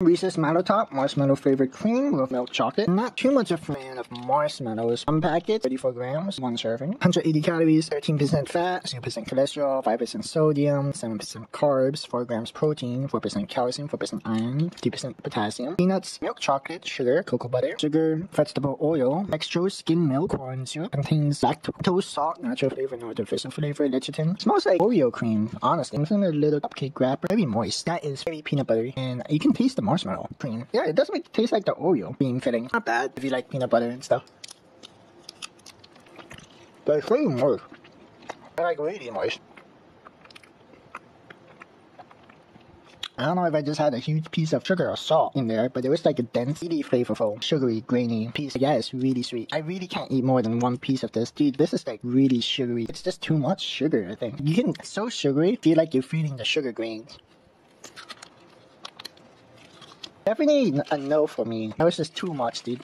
Reese's Mallow Top Marshmallow flavored cream with milk chocolate. Not too much a fan of marshmallows. One packet, 34 grams, one serving. 180 calories, 13% fat, 0% cholesterol, 5% sodium, 7% carbs, 4 grams protein, 4% calcium, 4% iron, 50% potassium. Peanuts, milk chocolate, sugar, cocoa butter, sugar, vegetable oil, dextrose, skim milk, corn syrup. Contains lactose, salt, natural flavor, no artificial flavor, lecithin. Smells like Oreo cream, honestly. It's in a little cupcake wrapper. Very moist. That is very peanut buttery. And you can taste the marshmallow cream. Yeah, it does make it taste like the Oreo being filling. Not bad if you like peanut butter and stuff. But it's moist. I like really moist. I don't know if I just had a huge piece of sugar or salt in there, but it was like a dense, really flavorful, sugary, grainy piece. Yeah, it's really sweet. I really can't eat more than one piece of this. Dude, this is like really sugary. It's just too much sugar, I think. You can, so sugary, feel like you're feeding the sugar grains. Definitely a no for me. That was just too much, dude.